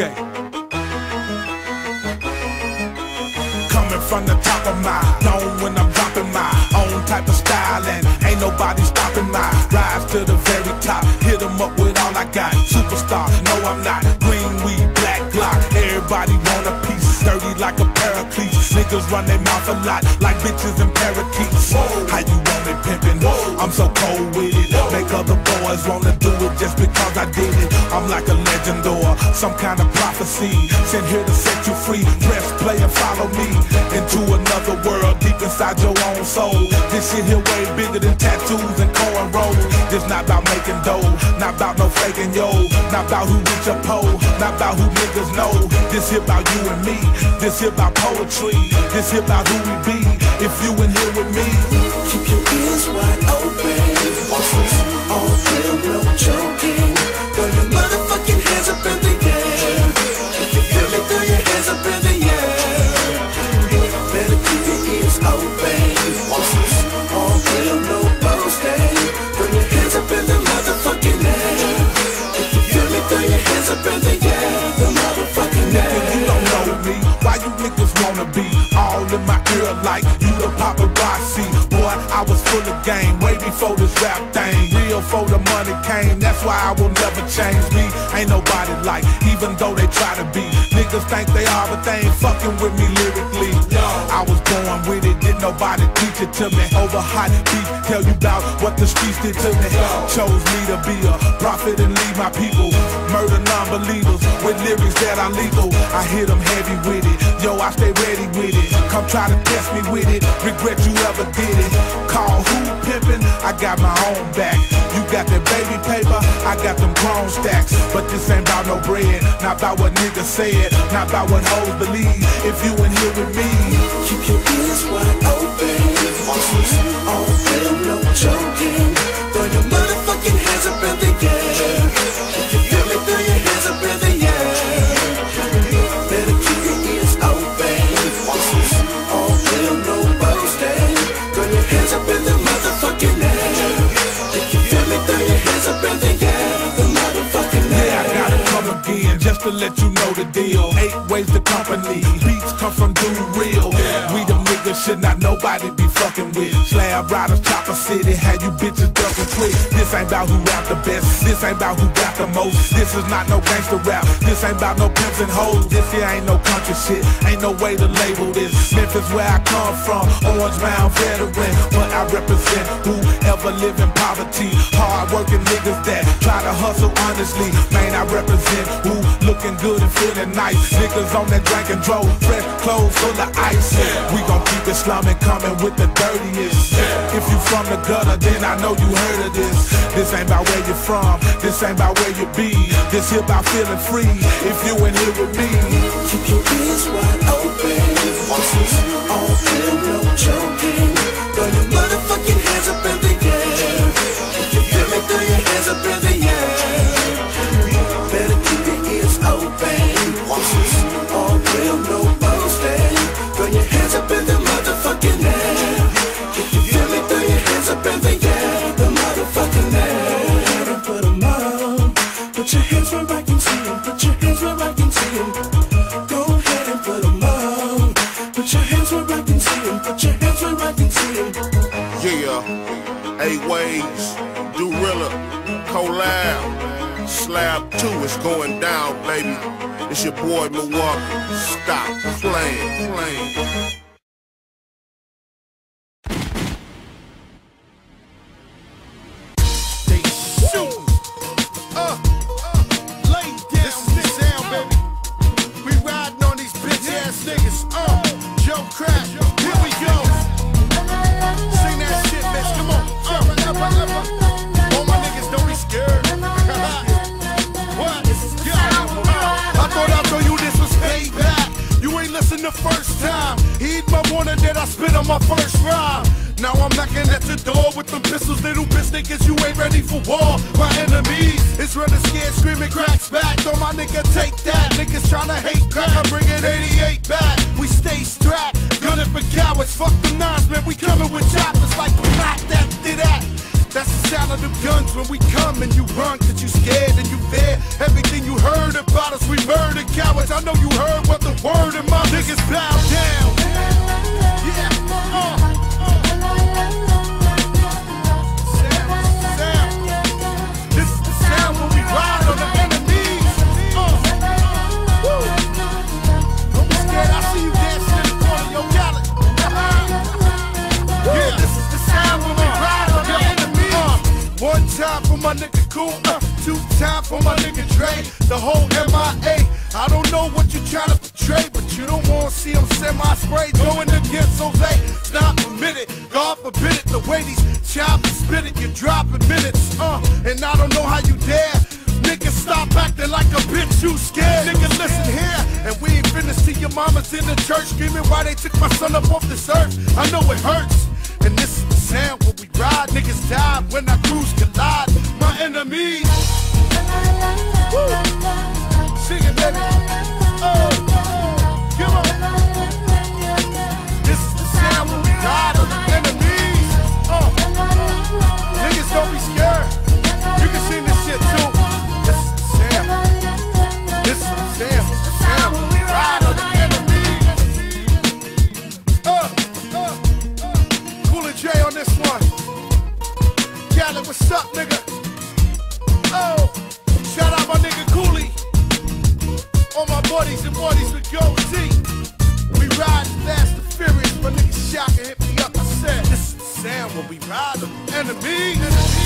Okay. Coming from the top of my dome when I'm dropping my own type of style and ain't nobody stopping my rise to the very top. Hit 'em up with all I got. Superstar, no I'm not. Green weed, black Glock. Everybody want a piece. Dirty like a paraclete. Niggas run their mouth a lot like bitches and parakeets. How you want it pimpin'? I'm so cold with it. Make other boys wanna do it just because I did it. I'm like a legend some kind of prophecy. Sent here to set you free. Press play and follow me into another world deep inside your own soul. This shit here way bigger than tattoos and cornrows. This not about making dough, not about no faking yo, not about who rich or pole, not about who niggas know. This here about you and me. This here about poetry. This here about who we be. If you in here with me, Keep your ears wide open. All real, no wanna be all in my ear like you the paparazzi? Boy, I was full of game way before this rap thing. Real for the money came, that's why I will never change me. Ain't nobody like, even though they try to be. Niggas think they are, but they ain't fucking with me lyrically. I was born with it, didn't nobody teach it to me. Over hot beat, tell you about what the streets did to me. Chose me to be a prophet and lead my people. Murder non-believers with lyrics that are lethal. I hit them heavy with it. Yo, I stay ready with it. Come try to test me with it. Regret you ever did it. Call who pimpin'? I got my own back. You got that baby paper, I got them grown stacks. But this ain't about no bread, not about what niggas said, not about what hoes believe. If you in here with me, Keep your ears wide open. All real, no joking. Throw your motherfucking hands up in the air. To company, beats come from Dude Real. We the niggas should not nobody fucking with. Slab riders, chopper city, how you bitches ducking quick. This ain't about who rap the best, this ain't about who got the most. This is not no gangster rap, this ain't about no pimps and hoes. This here ain't no country shit, ain't no way to label this. Memphis where I come from, Orange Mound veteran, but I represent whoever live in poverty. Hard working niggas that try to hustle honestly. Man, I represent who looking good and feeling nice. Niggas on that drink and drove, fresh clothes full of ice. We gon' keep it slumming, coming with the dirtiest. If you from the gutter, then I know you heard of this. This ain't about where you from, this ain't about where you be. This here about feeling free. If you in here with me, Keep your ears wide open. Eight ways, Durilla, collab, slab two is going down, baby. It's your boy Milwaukee. Stop playing, playing. The first time. Heed my warning that I spit on my first rhyme. Now I'm knocking at the door with them pistols, little bitch niggas. You ain't ready for war. My enemies is running scared, screaming cracks back. So my nigga take that. Niggas tryna hate crack. I'm bringing 88 back. We stay strapped, gunning for cowards. Fuck the nines, for my nigga Dre. The whole MIA. I don't know what you tryna portray, but you don't wanna see them semi-spray going against Jose. It's not permitted, God forbid it. The way these choppers spit it, you're dropping minutes, uh, and I don't know how you dare. Nigga, stop acting like a bitch, you scared. Nigga, listen here, and we ain't finished till your mama's in the church screaming why they took my son up off this earth. I know it hurts, and this is the sound when we ride. Niggas die when our crews collide. My enemies. What's up, nigga? Oh, shout out my nigga Cooley. All my buddies and buddies with Go T. We ride fast and furious. My nigga Shaka hit me up. I said, this is the sound when we ride them. Enemy, enemy.